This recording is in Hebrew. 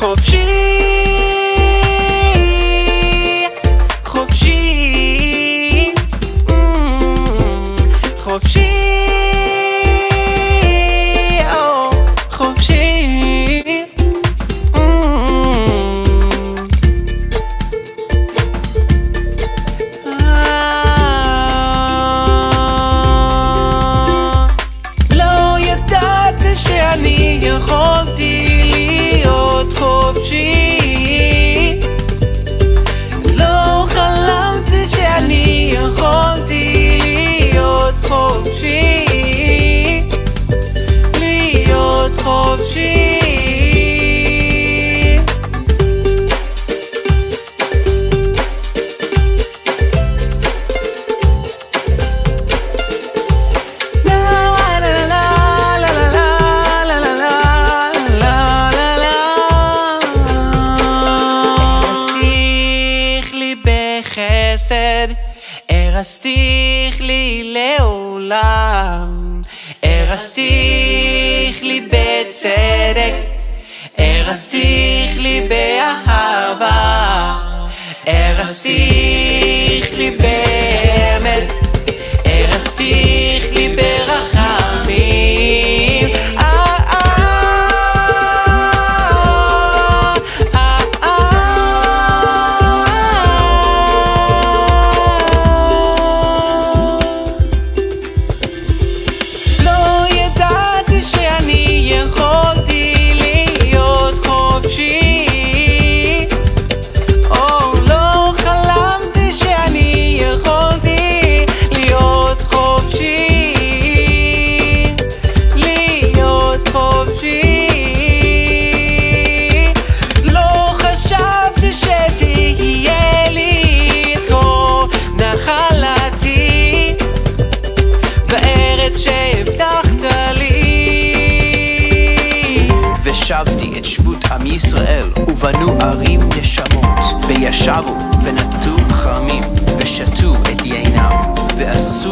חופשי חופשי mm, חופשי mm. לא יכולתי te ארסתיך לי לעולם, ארסתיך לי בצדק, ארסתיך לי באהבה, ארסתיך בארץ שהבטחת לי. ושבתי את שבות עם ישראל, ובנו ערים נשמות, וישבו ונטו חרמים, ושתו את יינם, ועשו